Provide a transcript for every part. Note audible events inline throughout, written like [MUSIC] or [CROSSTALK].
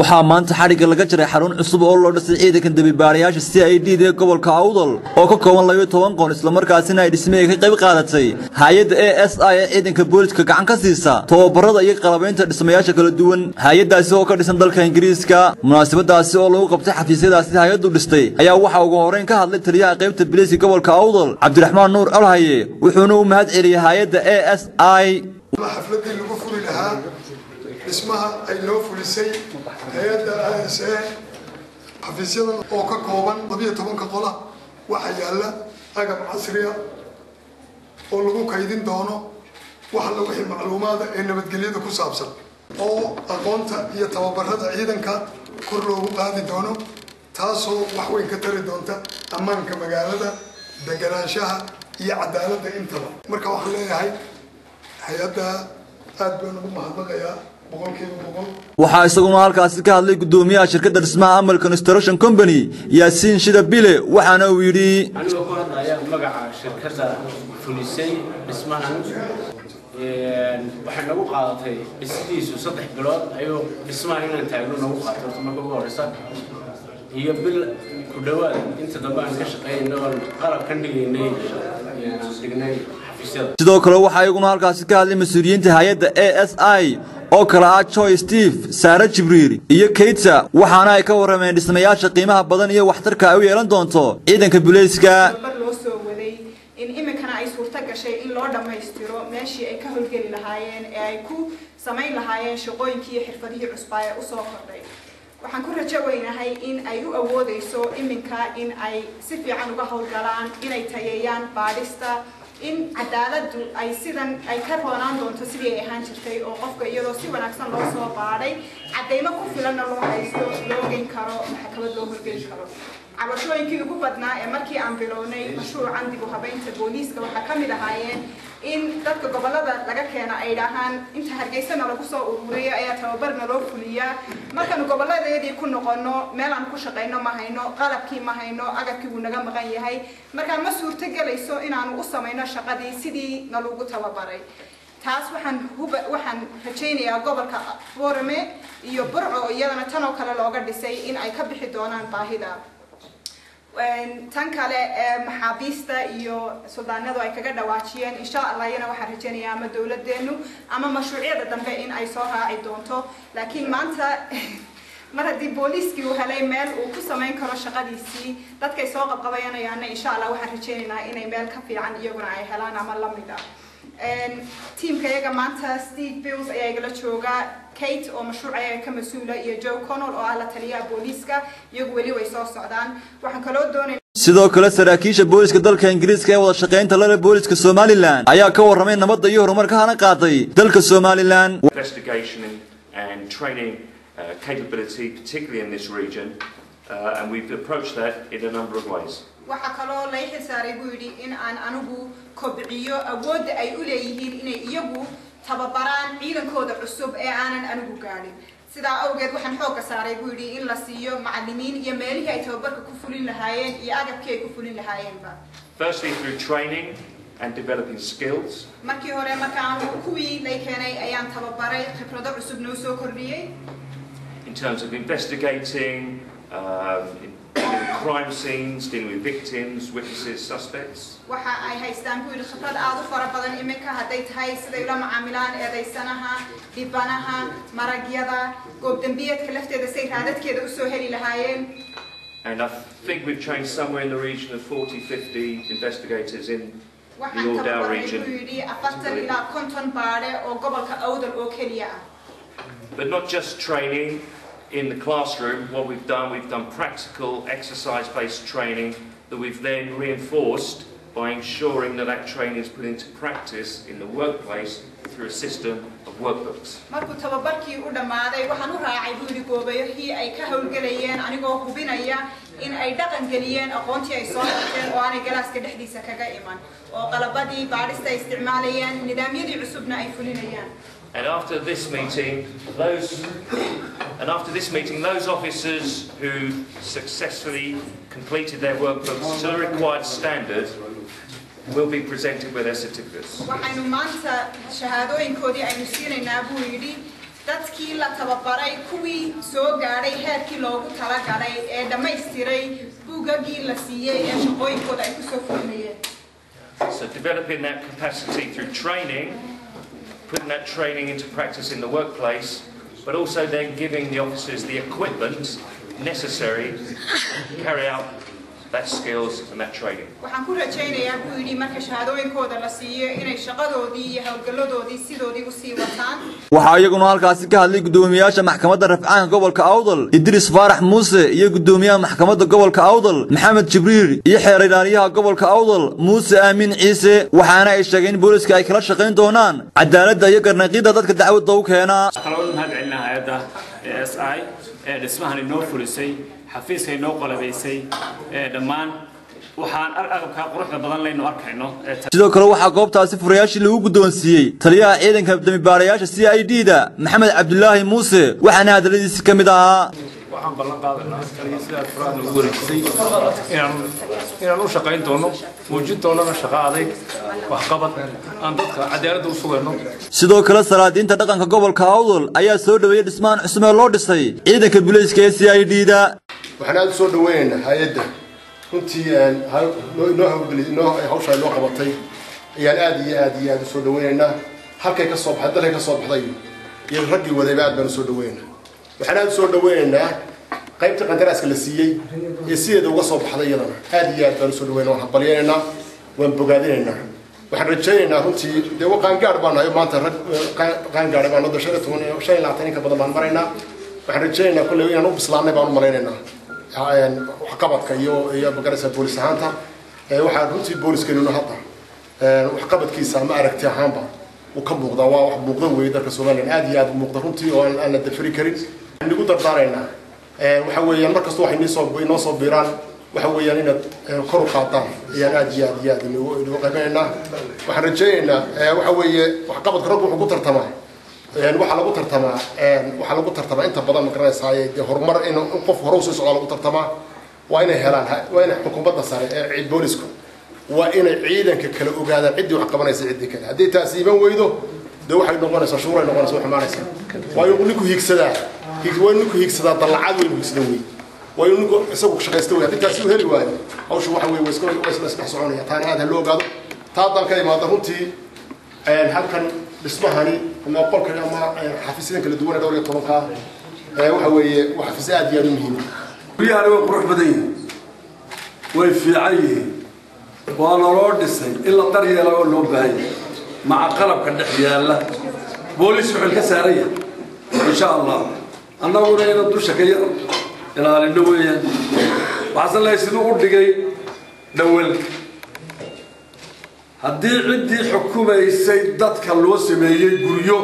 waxaa maanta xadhigga laga jiray xarun cusub oo loo dhisay ciidanka debibaarayaasha c i d da gobolka awdal oo ka kooban labayo toban qoon islamarkaasina ay dhismihii ka qayb qaadatay. Hay'adda a s i ee ciidanka booliska gacan ka siisa tababarada iyo qalabaynta dhismayaasha kala duwan. Hay'addaasi oo ka dhisan dalka ingiriiska munaasabadaasi oo lagu qabtay xafiisyadaasi hay'addu dhistay ayaa waxaa ugu horreyn ka hadlay taliyaha qaybta biliiska gobolka awdal cabdiraxmaan nuur alhaye wuxuuna u mahad celiyey hay'adda a s i xafladii lagu furi lahaa dhismaha ay noo fulisay hay'adda s xafiisyadan oo ka kooban labiyo tobanka qola waxaa yaalla agab casriya oo lagu kaydin doono wax alla wixii macluumaada ee nabadgelyada ku saabsan oo aqoonta iyo tababarada ciidanka kor loogu qaadi doono taasoo wax weyn ka tari doonta ammaanka magaalada deganaanshaha iyo cadaaladda intaba. Marka waxaan leeyahay hay'adda aad baan ugu mahadnaqayaa waxaa isaguna halkaasi ka hadlay guddoomiyaha shirkadda dhismaha amal construction company yaasiin shida bile waxaana uu yidhi magaca shirkadda fulisay dhismahan. Waxay nagu qaadatay dhisidiisu saddex bilood. Ayuu dhismahan inaan taagno nagu qaatay horta marka ugu horeysa iyo bil ku dhowaad inta dambe aan ka shaqeynay oon qalab ka dhigaynay dhignay xafiisyada. Sidoo kale waxaa iyaguna halkaasi ka hadlay mas'uuliyiinta hay'adda a s i oo kale ah joy steve saare jibriil iyo kaytsa waxaana ay ka warrameen dhismayaasha qiimaha badan iyo waxtarka ay u yeelan doonto ciidanka bulayska in iminkana ay suurto gashay in loo dhammaystiro meeshii ay ka howlgeli lahaayeen ee ay ku samayn lahaayeen shaqooyinkii xirfadihii cusbaa ee u soo kordhay. Waxaan ku rajo weynahay in ay u awoodeyso iminka in ay si fiican uga howlgalaan inay tayeeyaan baadhista in cadaaladdu ay sidan ay ka roonaan doonto sidii ay ahaan jirtay oo qofka iyadoo si wanaagsan loo soo baadhay caddaymo ku filanna loo haysto loo geyn karo maxkamad loo horgeli karo. Cabashooyinkii ugu badnaa ee markii aan bilownay mashruucan dib u habeynta booliiska waxaa ka mid ahaayeen in dadka gobollada laga keena ay dhahaan inta hargeysana lagu soo ururiyo ayaa tababarna loo fuliyaa. Markaanu goboladeedii ku noqono meel aan ku shaqayno ma hayno qalabkii ma hayno agabkii wuu naga maqan yahay. Markaa ma suurto gelayso inaanu u samayno shaqadii sidii nalagu tababaray. Taas waxaan huba waxaan rajaynayaa gobolka borame iyo burco iyadana tan oo kale looga dhisay in ay ka bixi doonaan baahida tan kale ee maxaabiista iyo suldaanadu ay kaga dhawaajiyeen. Insha allah iyana waxaan rajaynayaa ama dowladeenu ama mashruucyada dambe in ay soo raaci doonto. Laakiin maanta [LAUGHS] mar haddii booliiskii uu helay meel uu ku samayn karo shaqadiisii dadkay soo qabqabayanayaana insha allah waxaan rajaynaynaa inay meel ka fiican iyaguna ay helaan ama la mid ah. Tiimka iyaga maanta steve bills ayaa igala jooga kate oo mashruuc ayaga ka mas'uula iyo joe connell oo ah la taliyaha booliiska iyagu weli way soo socdaan. Waxaan kaloo doonay sidoo kale saraakiisha booliska dalka ingiriiska ee wada shaqaynta lale booliska somalilan ayaa ka warramay nabadda iyo horumarka hana qaaday. Dalka somalilan uh, uh, waxaa kaloo lay xilsaaray buu yidhi in aan anigu kobciyo awoodda ay u leeyihiin inay iyagu tababaraan ciidankooda cusub ee aanan anigu gaadhin sidaa awgeed waxaan xoogga saaray buu yidhi in la siiyo macallimiin iyo meelihii ay tababarka ku fulin lahaayeen iyo agabkii ay ku fulin lahaayeenba Firstly, through training and developing skills, markii hore markaan kuwii lay keenay ayaan tababaray khibrado cusub noo soo kordhiyey. In terms of investigating, um, dealing with crime scenes, dealing with victims, witnesses, suspects. waxa ay haystaan buu yidhi khibrad aada u fara badan iminka hadday tahay siday ula macaamilaan eedaysanaha dhibanaha maragyada goobdembiyeedka lafteeda say raadadkeeda usoo heli lahaayeen And I think we've changed somewhere in the region of 40, 50 investigators in the Ordau region. buu yidhi afartan ilaa konton baadhe oo gobolka awdal oo keliya But not just training in the classroom, what we've done, we've done practical exercise-based training that we've then reinforced by ensuring that that training is put into practice in the workplace through a system of workbooks. markuu tababarkii u dhammaaday waxaan u raacay buu yidhi goobayahii ay ka howlgelayeen anigoo hubinaya in ay dhaqan geliyeen aqoontii ay soo barteen oo aanay galaaska dhexdiisa kaga iman oo qalabadii baadhista ay isticmaalayaan nidaamyadii cusubna ay fulinayaan And after this meeting, those and after this meeting, those officers who successfully completed their workbooks to the required standard will be presented with their certificates. waxaynu maanta shahaadooyinkoodii aynu siinaynaa buu yidhi dadkii la tababaray kuwii soo gaadhay heerkii loogu talagalay ee dhammaystiray buugagii la siiyey ee shaqooyinkooda ay kusoo fulmayeen So developing that capacity through training, putting that training into practice in the workplace, but also then giving the officers the equipment necessary to carry out that skills and that training. waxaan ku rajaynayaa buu yidhi marka shahaadooyinkooda la siiyo inay shaqadoodii iyo howlgalladoodii sidoodii u sii wataan. Waxaa iyaguna halkaasi ka hadlay guddoomiyayaasha maxkamadda rafcaanka gobolka awdal idriis faarax muuse iyo guddoomiyaha maxkamadda gobolka awdal maxamed jibriil iyo xeer ilaaliyaha gobolka awdal muuse aamin ciise waxaana ay sheegeen in booliska ay kala shaqayn doonaan. Cadaaladda iyo garnaqidda dadka dacwadda u keena hay'adda s i ee dhismahan inoo fulisay xafiiska inoo qolabaysay ee dhammaan ee sidoo kale waxaa goobtaasi furayaashii lagu guddoonsiiyey taliyaha ciidanka damibaarayaasha c i d da maxamed cabdulaahi muuse waxaana hadalladiisi ka mid ahaa waxaan ballan qaadanaa kaliya sidaad furaad nagu wareejisay inaan inaan u shaqayn doono muujin doonana shaqo adag waxqabad aan dadka cadaaladda u sugayno sidoo kale salaadiinta dhaqanka gobolka awdal ayaa soo dhoweeyey dhismahan cusub ee loo dhisay. Ciidanka booliiska ee c i d da waxaan aada u soo dhaweynaynaa hay'adda. Runtii noo- noo hawgeli noo hawshaa noo qabatay ayaan aada iyo aada iyo aada u soo dhaweynaynaa. Halkay ka soo baxday dalkay ka soo baxday iyo raggii wadayba aad baan u soo dhaweynaynaa. Waxaan aada u soo dhaweynaynaa qaybta qandaraaska la siiyey ee sideeda uga soo baxday iyadana aada iyo aad baan u soo dhaweynaa waan hambalyaynaynaa waan bogaadinaynaa waxaan rajaynaynaa runtii. Dee wa qaangaadh baan nahay maanta rag qaangaadha baan wadda shan iyo toban iyo shan iyo labaatan in ka badan baan maraynaa waxaan rajaynaynaa kolley inaan u bislaanay baan u malaynaynaa. Waxqabadka iyo iyo magaraysa boolis ahaanta. Waxaa runtii booliskeenuna hadda. Waxqabadkiisa ama aragti ahaanba uu ka muuqdaa waa wax muuqda weeye dalka somalilan. Aad iyo aad muuqda runtii oo aan la dafiri karin. Waxaan igu dardaaraynaa waxa weeyaan mar kasta waxay inoo soo biiraan waxa weeyaan inaad kor u qaadaan. Ayaan aad iyo aad iyo aad inugu qaybinaynaa waxaan rajaynaynaa waxa weeye waxqabadka raggu wuxuu ku tartamaa. Waxaa lagu tartamaa waxaa lagu tartamaa inta badan ma garanaysaa dee horumar in qof hore u sii socdaa lagu tartamaa waa inay helaan waa inay xukuumadda sare ee ciid boolisku waa inay ciidanka kala ogaadaan ciddii wax qabanaysa ciddii kale. Haddii taasi iman weydo dee waxay noqonaysaa shuuray noqonaysa wax xumaanaysa. Waa inuu ninku hiigsadaa. hiig- waa ninku hiigsadaa dallacad waa inuu hiigsada wey waa inuu ninku isagu shaqaysta wey haddii taasi u heli waayo. Hawshu waxa weye waa waa isla isdhex soconaya. Taana aad ha loo ogaado taa haddaan ka imaado runtii halkan dhismahani ama qolkan ama xafiisyadan kala duwan ee dhowr iyo tobanka waxa weeye waa xafiis aad iyo aad u muhiim. Guryahani way qurux badan yihiin. Way fiican yihiin. Waana loo dhisay in la daryeela oo loo baahan yahay. Maca qalabka dhex yaalla. Boolis wuxuu ka saaran yahay. Insha allah annaguna inaan dusha ka yar ilaalino weeyaan waxaasan lehay siduu u dhigay dhawel haddii ciddii xukumaysay dadka loo sameeyey guryo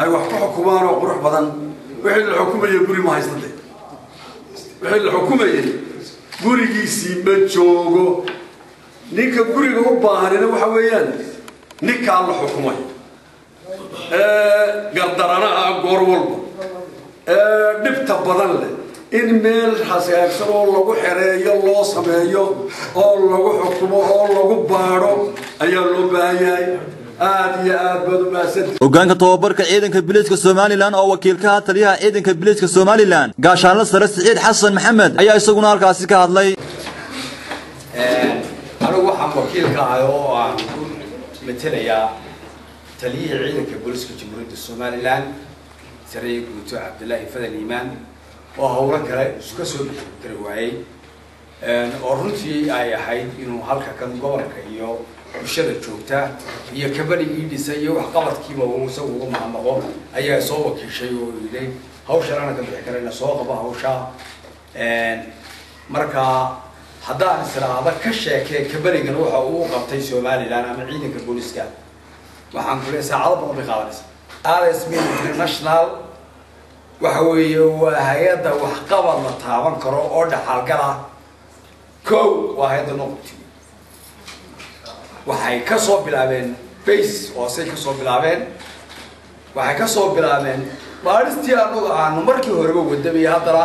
ay wax ku xukumaan oo qurux badan wixii la xukumayay guri ma haystate wixii la xukumayay gurigiisii ma joogo ninka guriga u baahanina waxa weeyaan ninkaa la xukumay ee gardaranaha goor walba dhibta badan leh. In meel hagaagsan oo lagu xereeyo loo sameeyo oo lagu xukumo oo lagu baadho ayaa loo baahan yahay. Hoggaanka tobabarka ciidanka biliiska somalilan oo wakiilkaha taliyaha ciidanka biliiska somalilan gaashaanle sare siciid xasan maxamed ayaa isaguna halkaasi ka hadlay. Anigu waxaan wakiil ka ahay oo aan ku matelayaa taliyihii ciidanka booliska jamhuuriyadda somalilan sareye guuto cabdilaahi fadan iimaan oo howlo kale iska soo bixi kari waayey oo runtii ay ahayd inuu halka kan gobolka iyo bulshada joogta iyo kabanigii dhisay iyo waxqabadkiiba isagu uga mahadnaqo ayaa soo wakiishay oo yidhi hawshan ana ka bixi karayna soo qaba hawsha. Marka haddaan israada ka sheekee kabanigan waxa uu qabtay somalilan ama ciidanka booliska waxaan ku leeyahay saacado badan bay qaadanaysa rsm international waxa weeye waa hay'adda waxqabad la taaban karo oo dhaxalgala kow waa hay'adda noqoti waxay ka soo bilaabeen base hoosey ka soo bilaabeen. Waxay ka soo bilaabeen baadhistii anagu aanu markii horeba wadamaya haddana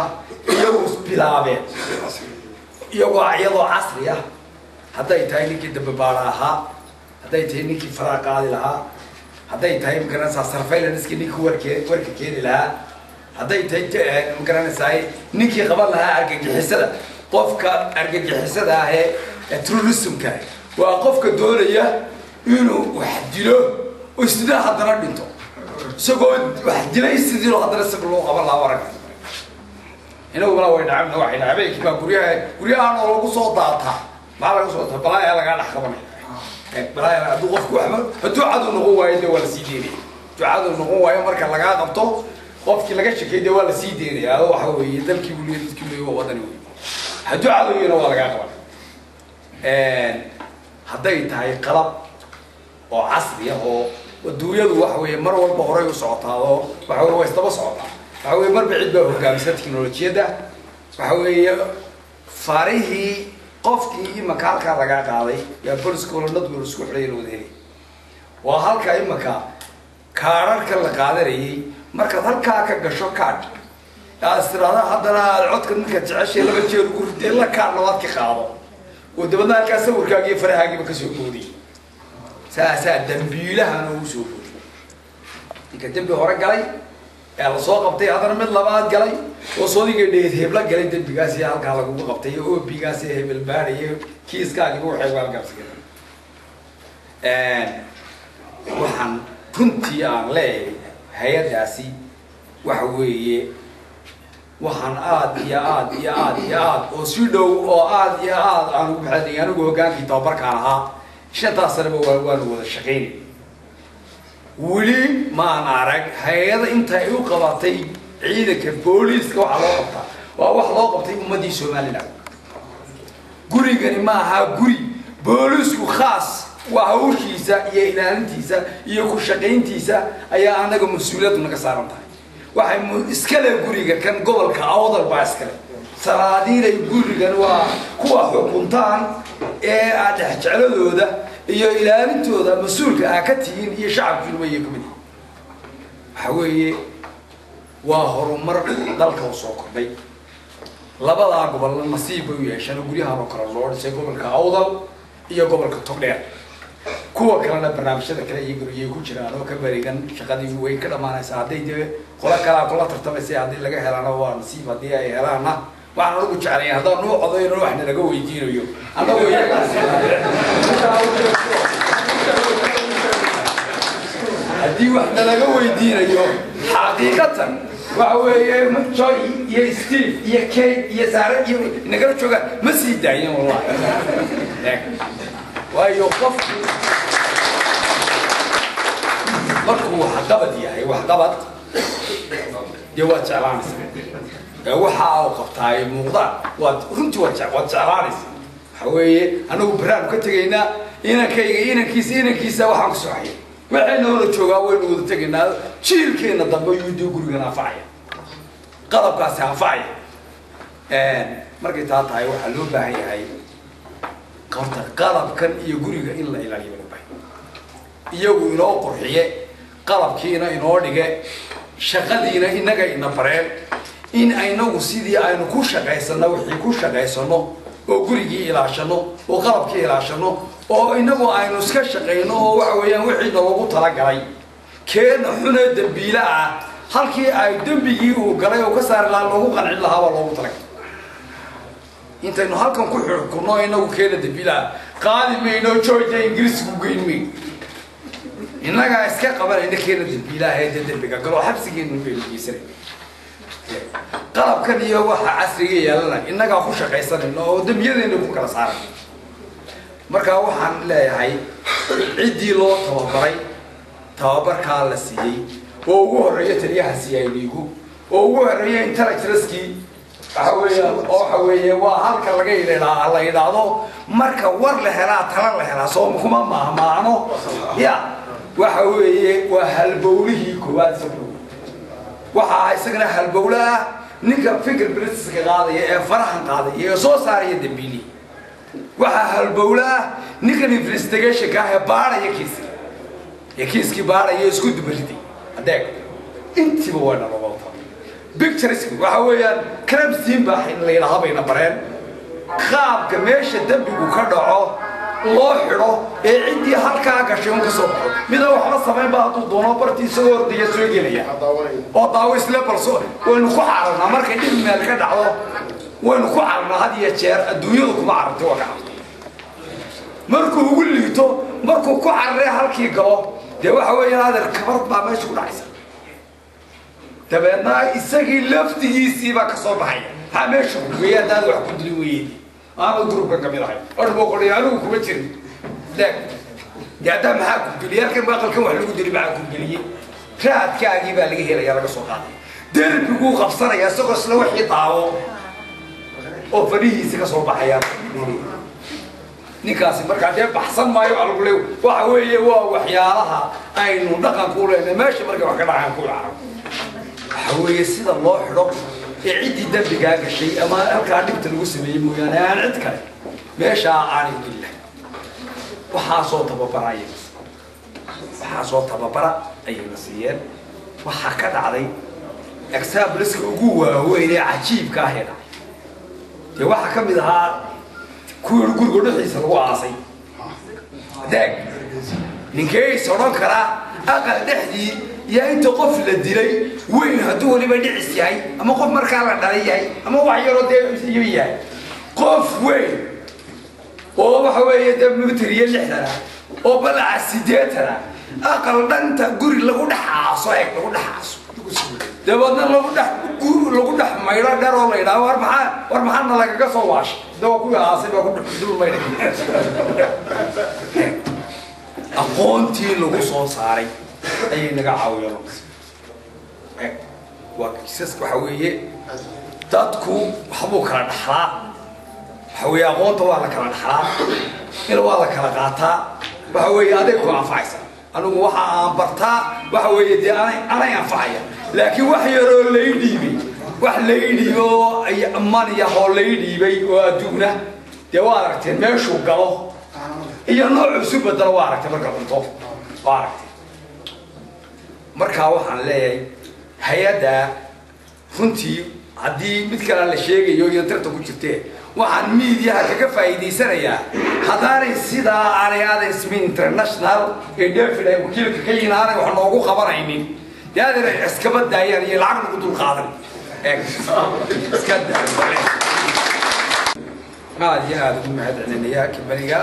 iyagu bilaabeen. Iyagoo iyadoo casri ah. Hadday tahay ninkii dambe baara ahaa. Hadday tahay ninkii faraa qaadi lahaa hadday tahay ma garanaysaa surveillanskii ninkii warke warka keeni lahaa. Hadday tahay ma garanaysaa ninkii qaban lahaa argagixisada. Qofka argagixisada ah ee terrorismka waa qofka doonaya inuu wax dilo isna haddana dhinto. Isagoo wax dilay sidii haddana isaga loo qaban lahaa arag inaguna way dhacabna waxay dhacay habeenkii baa guryaha guryahan oo lagu soo daataa. Maxaa laga soo daataa balaayaa lagaa dhex qabanaya hadduu qofku waxba hadduu cadow noqon waayo dee waa la sii deynaya cadow noqon waayo marka lagaa qabto qofkii laga shakay dee waa la sii deynaya ado waxa weeye dalkii leeyahay dadkii leeyahay waa wadani wey yahana waa lagaa qaban hadday tahay qalab oo casri ah oo adduunyadu waxa weeye mar walba horay u socotaa oo waxa weye waa isdaba socotaa. Waxa weye marba cid baa hogaamisa teknolojiyadda waxa weeye farihii qofkii imaka halkaa lagaa qaaday yaa boliska holanadku isku xidhay la wada helay waa halka imaka kaararka la qaadanayay. Markaad halkaa ka gasho kaadh aad tiraada haddana codka ninka jeceshay laba jeer ugu ridee la kaadh labaad ka qaado. Oo dabadna halkaa sawirkaaga iyo farahaagiiba ka soo boodiyay. Saasaa dambiilahana ugu soo boodiyay. Ninka dembi hore galay ee la soo qabtay haddana mid labaad galay oo soodiga dheed hebla galay dembigaas iyo halkaa lagugu qabtay oo obigaas iyo hebel baadhayo kiiskaagiiba waxay halkaas galay waxaan runtii aan leeyahay hay'adaasi waxa weeye waxaan aad iyo aad iyo aad iyo aad oo si dhow oo aad iyo aad aan ugu baxday anigu hogaankii tababarkaan ahaa shantaas sanaba waa waanu wada shaqaynay weli maan arag hay'ada inta ay u qabatay ciidanka booliiska waxaa loo qabtaa waa wax loo qabtay ummadii somaliland gurigani ma aha guri. Boolisku khaas waa hawshiisa iyo ilaalintiisa iyo ku shaqayntiisa ayaa anaga mas'uuliyaddu naga saaran tahay. Waxay iskale guriga kan gobolka awdal baa iskale salaadiinay gurigan waa kuwa xukuntaan ee aad dhexjecladooda iyo ilaalintooda mas'uulka aa ka tihiin iyo shacabkiinuba iyo ka mid waxa weeye waa horumar dalka u soo kordhay. Labadaa gobolna nasiib bay u yeesheen guryahan oo kale loo dhisay gobolka awdal iyo gobolka togdheer. Kuwa kalena barnaamijyada kale iyo guriyay ku jiraan oo ka bareegan shaqadii way ka dhamaanaysaa. Hadday dee qola kalaa kula tartamaysa haddii laga helana waa nasiib haddii ay helaana waxaan anagu jeclaya haddaan nuu codayno wax nalaga weydiinayo. Annagu haddii wax nalaga weydiinayo xaqiiqatan waxa weeye joy iyo steve iyo kate iyo saare iyo nagala joogaan ma sii daayin wallahi waayo qofku markuu waxqabad yahay waxqabad dee waad jeclaanaysa waxa uu qabtaa ay muuqdaan. Waad runtii waad jeclaanaysa. Waxa weeye anagu baraan ka tegaynaa inankayga inankiisa inankiisa waxaan ku soo hayay. Waxayna wada joogaa waynu wada tegaynaa. Jiilkeena dambe yuudii gurigan anfacaya qalabkaasi anfacaya markay taa tahay waxaa loo baahan yahay horta qalabkan iyo guriga in la ilaaliyo loo baahan iyagu inoo qurxiye qalabkiina inoo dhige shaqadiina inaga ina bareen in aynagu sidii aynu ku shaqaysano wixii ku shaqaysano oo gurigii ilaashano oo qalabkii ilaashano oo inagu aynu iska shaqayno oo waxa weeyaan wixii nalagu talagalay. Keena xunee dambiila ah halkii ay dembigii uu galay oo ka saari lahaa loogu qancin lahaa baa loogu talagalay. Intaynu halkan ku xukunno inagu keena dambiilaha qaadi mayno georgia ingiriisku geyn mayno innagaa iska qabanayna keena dambiilaha ee dee dembiga galoo xabsigeenu baynu qalabkan iyo waxa casriga yeelana innagaa ku shaqaysanayno oo dembiyadeena ku kala saaray markaa waxaan leeyahay ciddii loo tababaray tababarkaa la siiyey oo ugu horreeya taliyaha cinigu oo ugu horreeya intellectualskii waxa waxa weeye waa halka laga yidhaa la yidhaahdo marka war la helaa tala la helaa soo kuma mahmaano ya waxa weeye waa halbowlihii koowaad sabro waxaa isagana halbowle ah ninka fikir britiska qaadaya ee farahan qaadaya ee soo saaraya dambiili. Waxaa halbowle ah ninkan investigationka ah ee baarhaya kiiska. Ee kiiskii baarhaya isku dubariday. Adeeg. Intiiba waa nalogolta pictureski waxa weeyaan crime scene baa la yidhaha bayna bareen. Qaabka meesha dembigu ka dhaco loo xidho ee ciddii halkaa gashay un ka soo baxo mida waxba samayn baa hadduu doono bartii isagoo ordaya soo gelaya. Oo daawo isle balso waynu ku cararnaa. Markay dhib meel ka dhacdo waynu ku cararnaa had iyo jeer adduunyadu kuma carartay waa ka carto markuu ugu liito markuu ku cararay halkii galo dee waxa weeyaan adeer kabard baa meesha ku dhacaysa. Dabeedna isagii laftigiisii baa ka soo baxaya. Maxaa meesha kugeeya haddaad wax ku dilin weydi aanu durubka ka mid ahay. Orbo qolay anigu kuma jirin. Leeg dee haddaa maxaa ku geliyay halkan maqalkan wax lagu dili maxaa ku geliyey raadkaagii baa laga helaya laga soo qaaday. Derbiguu qabsanaya isagoo isla wixii daawo. Oo fadhihiisi ka soo baxaya. Ninkaasi markaa dee baxsan maayo waa lagu leeyo waxa weeye waa waxyaalaha aynu dhaqanku leenahay meesha markay wax ka dhacaan ku carab waxa weeye sida loo xidho ee ciddii dembigaa gashay ama halkaa dhibta lagu sameeyey mooyaane aan cid kale. Meeshaa aanay gilla waxaasoo tababara ayay waxaasoo tababara ayayna siiyeen. Waxaa ka dhacday exabliska ugu waaweyn ee cajiibka ahee dhacay dee waxaa ka mid ahaa kuwii guriga dhexdiisa lagu aasay. Deeg ninkeys odhan karaa aqal dhexdii iyo inta qof la dilay weyn hadduu weliba dhicis yahay ama qof markaa la dhalay yahay ama wax yaroo dee yahay. Qof weyn oo waxa weeye dee mitir iyo lixdana oo balaca sideetana aqal dhanta guri lagu dhex aaso eeg lagu dhex aaso dabeedna lagu dhex lagu dhex maydho dheer oo la yidhaha war maxaa war maxaana lagaga soo waashay? Dawa kuwii aasay baa ku dul maydhay aqoontii lagu soo saaray ayay naga caawiyeen waa kiisas waxa weeye dadku waxbuu kala dhaxlaa waxa weeye aqoonta waa la kala dhaxlaa. Il waa la kala qaataa waxa weeye aday ku anfacaysa. Anigu waxa aan bartaa waxa weeye dee anay anfacaya. Laakiin wax yaroo lay dhiibay. Wax lay dhiibay oo maniya oo lay dhiibay oo adduuna. Dee waa aragteen meeshuu galo. Iyo nooc cusub bedelo waa aragtay marka cunto. Waa aragtay. Markaa waxaan leeyahay hay'adda runtii haddii mid kale la sheegayo iyo tarta ku jirtee waxaan miidiyaha kaga faa'iidaysanayaa haddaanay sidaa aanay adaysmi international ee david ay wakiilka ka yihiin aanay wax noogu qabanaynin. Dee adeer iskaba daayaan iyo lacag lagu dul qaadan. Eeg. Iska aad iyo aad ugu mahad celinayaa kabaniga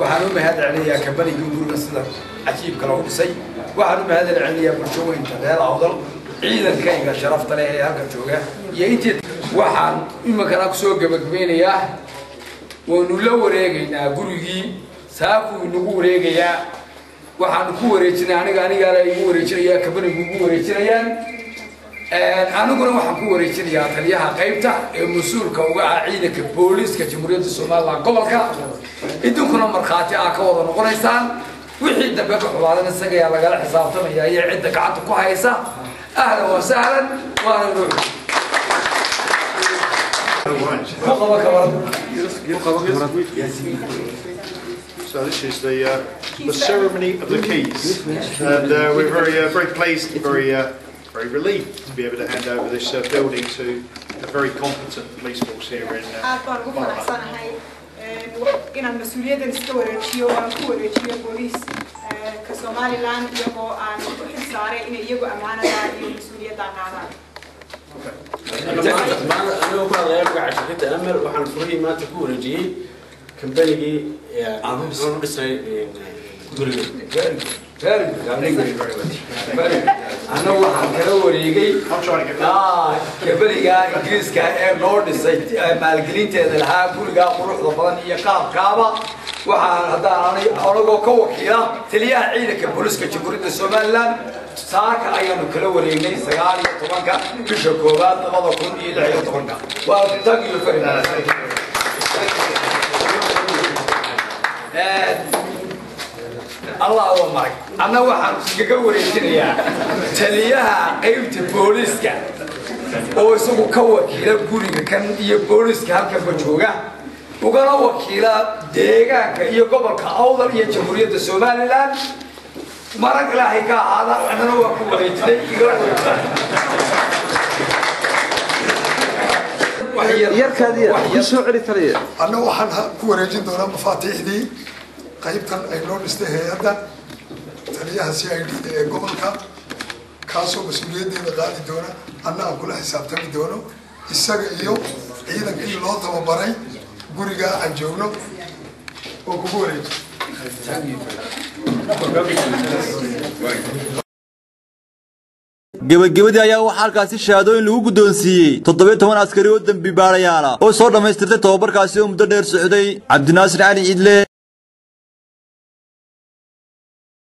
waxaan u mahad celinayaa kabanigii guriga sida cajiibka lagu dhisay. Waxaan u mahad celinayaa bulshooyinka reer awdal ciidankayga sharafta leh ee halka jooga. Iyo intii waxaan iminkana ku soo gabagabeynayaa waynu la wareegaynaa gurigii saakuu inagu wareegayaa. Waxaanu ku wareejinay aniga anigaana igu wareejinayaa kabanigu igu wareejinayaan. Aniguna waxaan ku wareejinayaa taliyaha qaybta ee mas'uulka uga ah ciidanka booliiska jamhuuriyadda somaliland gobolka. Idinkuna markhaati aa ka wada noqonaysaan. Wixii dambe ka xubaadan isagayaa lagala xisaabtamaya iyo cidda gacanta ku haysa ahlan wa sahlan waana inoo So this is the, uh, the ceremony of the keys, and uh, we're very uh, very pleased, very uh, very relieved to be able to hand over this uh, building to a very competent police force here in. Uh, aad baan ugu faraxsanahay inaan mas'uuliyaddan iska wareejiyo oo aan ku wareejiyo booliis ka somaliland iyagoo aan u xil saaray inay iyagu ammaanada iyo mas'uuliyadda qaadaan anigoo ku hadlaya magaca shirkadda amer waxaan furihii maanta ku wareejiyey kambanigii aan u dhisnay guriga anna waxaan kala wareegay kabaniga ingiriiska ee noo dhisay maalgelinteeda lahaa gurigaa quruxda badan iyo qaabkaaba waxaan haddaan anagoo ka wakiila taliyaha ciidanka booliska jamhuuriyadda somaliland saaka ayaanu kala wareegnay sagaal iyo tobanka bisha koowaad labada kun iyo lix iyo tobanka waa tag iyo allah waa marag. Anna waxaan iskaga wareejinayaa taliyaha qaybta booliiska oo isagu ka wakiila guriga kan iyo booliiska halkanba jooga. Ugana wakiila deegaanka iyo gobolka awdal iyo jamhuuriyadda somaliland. Marag ilaahay ka ahaada annana waa ku wareejinay igala anna waxaan ku wareejin doonaa mafaatiixdii qaybtan ay noo dhistay hay'adda taliyaha c i d ee gobolka kaasoo mas'uuliyaddeeda qaadi doona anna aan kula xisaabtami doono isaga iyo ciidankii loo tababaray gurigaa aan joogno oo kugu wareeji gebagabadii ayaa waxaa halkaasi shahaadooyin lagu guddoonsiiyey toddobiyo toban askari oo dembi baadhayaala oo soo dhammaystirtay tobabarkaasi oo muddo dheer socday cabdinaasir cali ciidle